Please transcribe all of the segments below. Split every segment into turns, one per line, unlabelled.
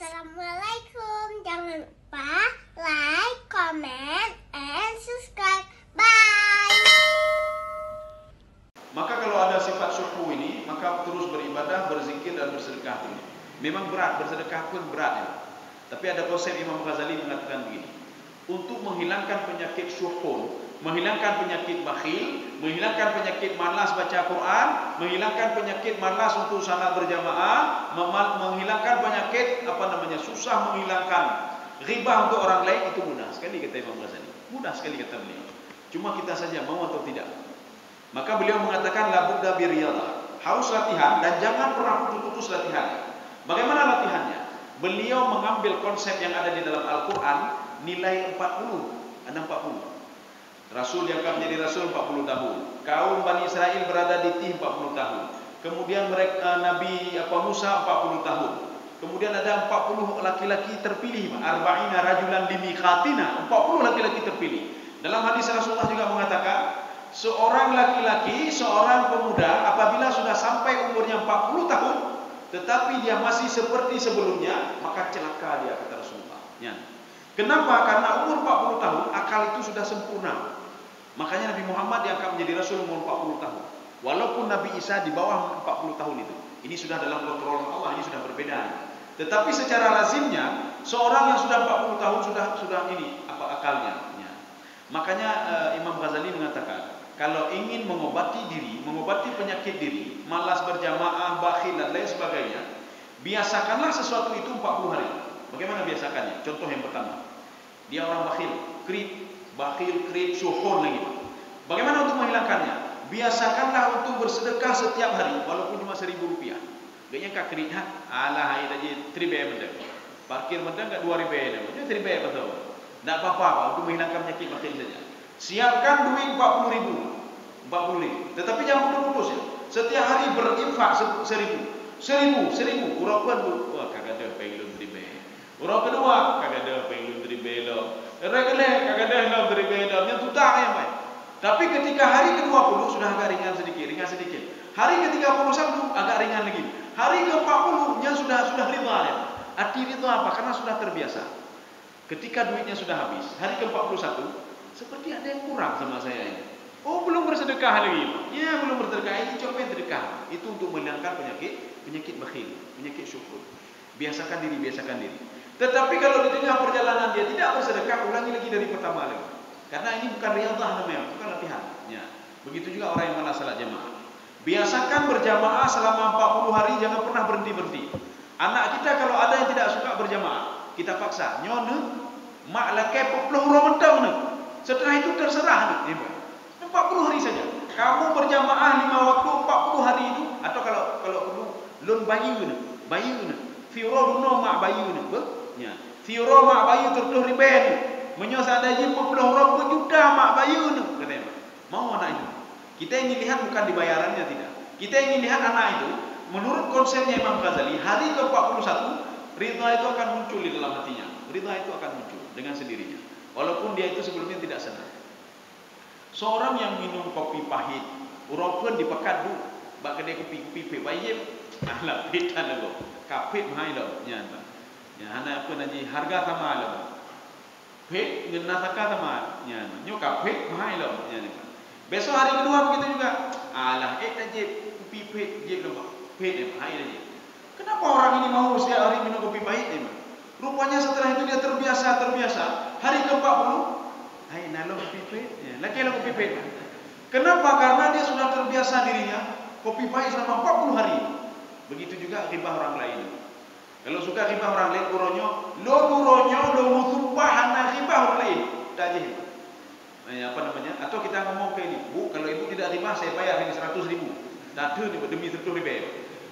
Assalamualaikum. Jangan lupa like, comment, and subscribe. Bye.
Maka kalau ada sifat syukur ini, maka terus beribadah, berzikir dan bersedekah ini. Memang berat, bersedekah pun berat ya. Tapi ada konsep Imam Ghazali mengatakan begini. Untuk menghilangkan penyakit syukur, menghilangkan penyakit bakhil, menghilangkan penyakit malas baca Quran, menghilangkan penyakit malas untuk salat berjamaah, menghilangkan penyakit apa namanya susah menghilangkan riba untuk orang lain itu mudah sekali kata Imam Ghazali. Mudah sekali kata beliau. Cuma kita saja mau atau tidak. Maka beliau mengatakan la budda bi Harus latihan dan jangan pernah putus-putus latihan. Bagaimana latihannya? Beliau mengambil konsep yang ada di dalam Al-Qur'an nilai 40, ada 40. Rasul yang akan menjadi Rasul 40 tahun. Kaum Bani Israel berada di Tih 40 tahun. Kemudian mereka Nabi apa Musa 40 tahun. Kemudian ada 40 laki-laki terpilih. Arba'ina rajulan limikatina. 40 laki-laki terpilih. Dalam hadis Rasulullah juga mengatakan. Seorang laki-laki, seorang pemuda apabila sudah sampai umurnya 40 tahun. Tetapi dia masih seperti sebelumnya. Maka celaka dia kata Rasulullah. Ya. Kenapa? Karena umur 40 tahun akal itu sudah sempurna. Makanya Nabi Muhammad yang akan menjadi Rasul umur 40 tahun. Walaupun Nabi Isa di bawah 40 tahun itu. Ini sudah dalam kontrol Allah, ini sudah berbeda. Tetapi secara lazimnya, seorang yang sudah 40 tahun sudah sudah ini apa akalnya. Ya. Makanya uh, Imam Ghazali mengatakan, kalau ingin mengobati diri, mengobati penyakit diri, malas berjamaah, bakhil dan lain sebagainya, biasakanlah sesuatu itu 40 hari. Bagaimana biasakannya? Contoh yang pertama. Dia orang bakhil, krip, bakhil, krip, syuhur lagi. Bagaimana untuk menghilangkannya? Biasakanlah untuk bersedekah setiap hari walaupun cuma seribu rupiah. Gaknya kak krip ha? Alah hai tadi tribe mendek. Parkir mendek enggak dua ribu dah. Jadi tribe betul. Tak apa-apa untuk menghilangkan penyakit bakhil saja. Siapkan duit empat puluh ribu, empat puluh ribu. Tetapi jangan putus-putus ya. Setiap hari berinfak seribu, seribu, seribu. Pun tu, wah ada pengen tribe. Urap kedua kagak ada pengen tribe lo. Regular kagak ada dalam dari beda yang tutak yang baik. Tapi ketika hari ke-20 sudah agak ringan sedikit, ringan sedikit. Hari ke-31 agak ringan lagi. Hari ke-40 nya sudah sudah rida ya. Arti itu apa? Karena sudah terbiasa. Ketika duitnya sudah habis, hari ke-41 seperti ada yang kurang sama saya ini. Oh, belum bersedekah lagi. Ya, belum bersedekah. Ini coba sedekah. Itu untuk menghilangkan penyakit, penyakit bakhil, penyakit syukur. Biasakan diri, biasakan diri. Tetapi kalau di tengah perjalanan dia tidak bersedekah, ulangi lagi dari pertama lagi. Karena ini bukan riyadhah namanya, bukan latihan. Ya. Begitu juga orang yang malas salat jamaah. Biasakan berjamaah selama 40 hari, jangan pernah berhenti-berhenti. Anak kita kalau ada yang tidak suka berjamaah, kita paksa. Nyone, mak lakai 40 orang mentang ne. Setelah itu terserah ne. 40 hari saja. Kamu berjamaah 5 waktu 40 hari itu atau kalau kalau perlu lun bayi ne. Bayi ne. Fiuro no mak bayi ne. Ya. Fiuro mak bayu tertuh riben. Menyo sada je 40 orang pun juta mak bayu nu katanya. Mau anak itu. Kita ingin lihat bukan dibayarannya tidak. Kita ingin lihat anak itu menurut konsepnya Imam Ghazali hari ke-41 ridha itu akan muncul di dalam hatinya. Ridha itu akan muncul dengan sendirinya. Walaupun dia itu sebelumnya tidak senang. Seorang yang minum kopi pahit, urapun dipekat du, bak kedai kopi kopi pe bayim, alah beda lagu. Kapit mahal lo, nyata. Ya, hana apa nanti harga sama lo. Pek ngena saka sama nya. Nyo ka pek mahal lo nya. Besok hari kedua begitu juga. Alah eh aja kopi pek je lo. Pek ni mahal aja. Kenapa orang ini mau setiap hari minum kopi pahit ni? Rupanya setelah itu dia terbiasa terbiasa. Hari ke-40 Hai nalo kopi pahit. Ya, lagi lo kopi pahit. Kenapa? Karena dia sudah terbiasa dirinya kopi pahit selama 40 hari. Begitu juga riba orang lain. Kalau suka riba orang lain uronyo, lo uronyo lo mutumpah hana riba orang lain. Tajih. Eh, apa namanya? Atau kita ngomong ke ini, bu, kalau ibu tidak riba, saya bayar ini seratus ribu. Tadu ni demi seratus ribu.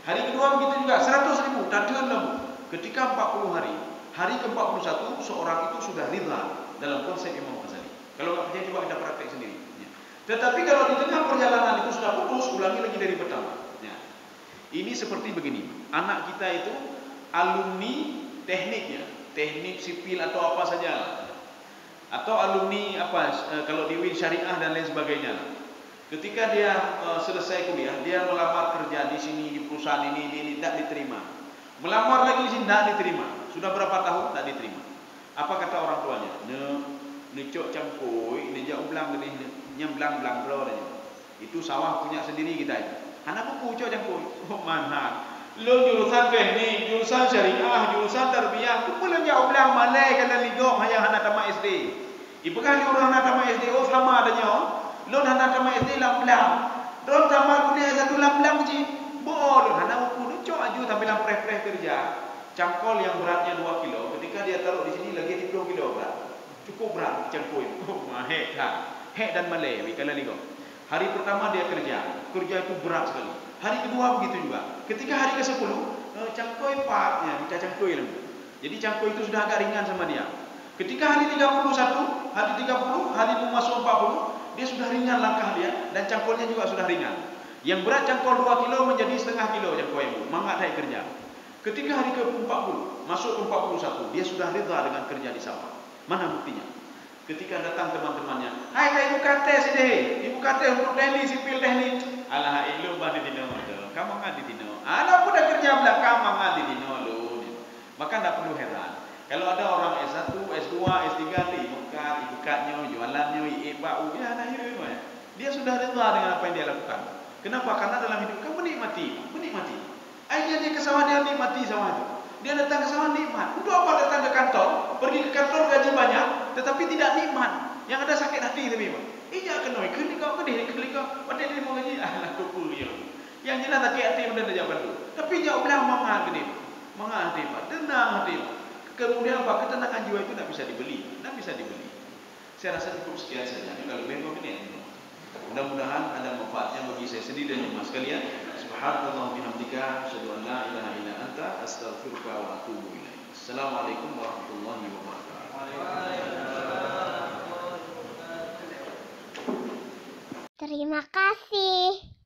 Hari kedua begitu juga seratus ribu. Tadu lah bu. Ketika empat puluh hari, hari ke empat puluh satu, seorang itu sudah riba dalam konsep Imam Ghazali. Kalau nggak percaya coba kita praktek sendiri. Ya. Tetapi kalau di tengah perjalanan itu sudah putus, ulangi lagi dari pertama. Ya. Ini seperti begini. Anak kita itu alumni tekniknya, teknik sipil atau apa saja, atau alumni apa eh, kalau di Win Syariah dan lain sebagainya. Ketika dia uh, selesai kuliah, dia melamar kerja di sini di perusahaan ini, ini tidak diterima. Melamar lagi di sini tidak diterima. Sudah berapa tahun tak diterima. Apa kata orang tuanya? Ne ne cok cangkoi, ne jauh belang ni nyemblang belang bro Itu sawah punya sendiri kita itu. Buku cok cangkoi. Oh mana? Lo jurusan teknik, jurusan syariah, jurusan tarbiyah. Tu pun jauh belang malai kena ligok hanya anak tamat SD. Ibu kali orang anak tamat SD oh sama adanya. Oh. Lo anak tamat SD lam belang. Ron tamat kuliah satu lam belang je. Boleh anak buku tu cok aju tampilan preh-preh kerja cangkol yang beratnya 2 kilo ketika dia taruh di sini lagi 30 kilo berat cukup berat cangkol itu oh, mahek tak hek dan malay kalau ni hari pertama dia kerja kerja itu berat sekali hari kedua begitu juga ketika hari ke 10 eh, cangkol pak ya kita cangkol lagi jadi cangkol itu sudah agak ringan sama dia ketika hari 31 hari 30 hari masuk 40 dia sudah ringan langkah dia dan cangkolnya juga sudah ringan yang berat cangkol 2 kilo menjadi setengah kilo cangkol itu mangat naik kerja Ketika hari ke-40, masuk ke-41, dia sudah reda dengan kerja di sawah. Mana buktinya? Ketika datang teman-temannya, Hai, ibu kata sini, ibu kata untuk teknik, sipil teknik. Alah, ilu bah di dino, kamu nggak di dino. Alah, aku dah kerja belakang, kamu nggak di dino, lu. Maka tidak perlu heran. Kalau ada orang S1, S2, S3, ibu kat, ibu katnya, jualannya, bau, ya, nah, hidup, dia sudah reda dengan apa yang dia lakukan. Kenapa? Karena dalam hidup kamu menikmati, menikmati. Akhirnya dia ke sawah dia nikmati sawah itu. Dia datang ke sawah nikmat. Untuk apa datang ke kantor? Pergi ke kantor gaji banyak, tetapi tidak nikmat. Yang ada sakit hati tapi apa? Iya kena ikut kau ke dia kali kau. Pada dia mau gaji ah nak kupu ya. Yang jelas sakit hati benda dia jawab dulu. Tapi jauh bilang mangga ke dia. Mangga hati pak. Tenang hati pak. Kemudian apa? Ketenangan jiwa itu tidak bisa dibeli. Tidak bisa dibeli. Saya rasa cukup sekian saja. Ini kalau lebih menit. Mudah-mudahan ada manfaatnya bagi saya sendiri dan jemaah sekalian. Subhanallah bihamdika asyhadu an la ilaha illa anta astaghfiruka wa atubu ilaik. Assalamualaikum warahmatullahi wabarakatuh.
Terima kasih.